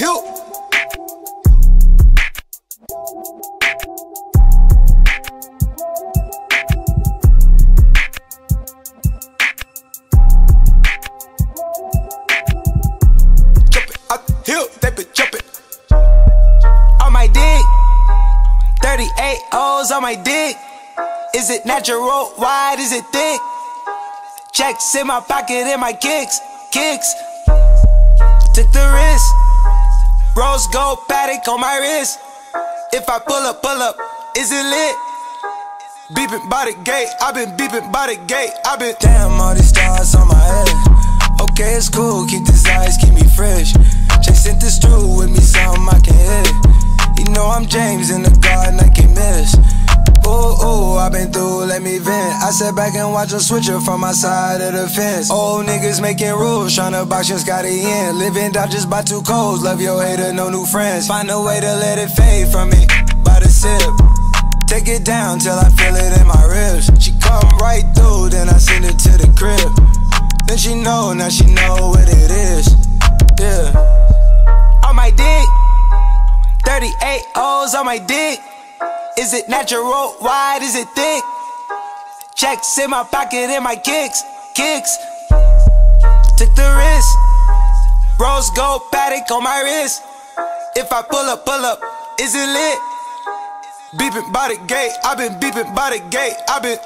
the hill. They been jumping. On my dick, 38 O's on my dick. Is it natural? Wide? Is it thick? Checks in my pocket and my kicks, kicks. Took the risk. Rose gold Patek on my wrist. If I pull up, pull up, is it lit? Beeping by the gate, i been beeping by the gate, i been. Damn, all these stars on my head. Okay, it's cool, keep these eyes, keep me fresh. Chasing this through with me, something I can hit. You know I'm James in the garden, I can't miss. Ooh, ooh, i been through, let me vent. I sat back and watch them switch up from my side of the fence. Old niggas making rules, tryna box your Scotty in. Living out just by two codes, love your hater, no new friends. Find a way to let it fade from me, by the sip. Take it down till I feel it in my ribs. She come right through, then I send it to the crib. Then she know, now she know what it is. Yeah. On my dick, 38 O's on my dick. Is it natural? Wide? Is it thick? Checks in my pocket and my kicks, kicks. Took the risk. Rose gold Patek on my wrist. If I pull up, pull up, is it lit? Beeping by the gate, i been beeping by the gate, i been.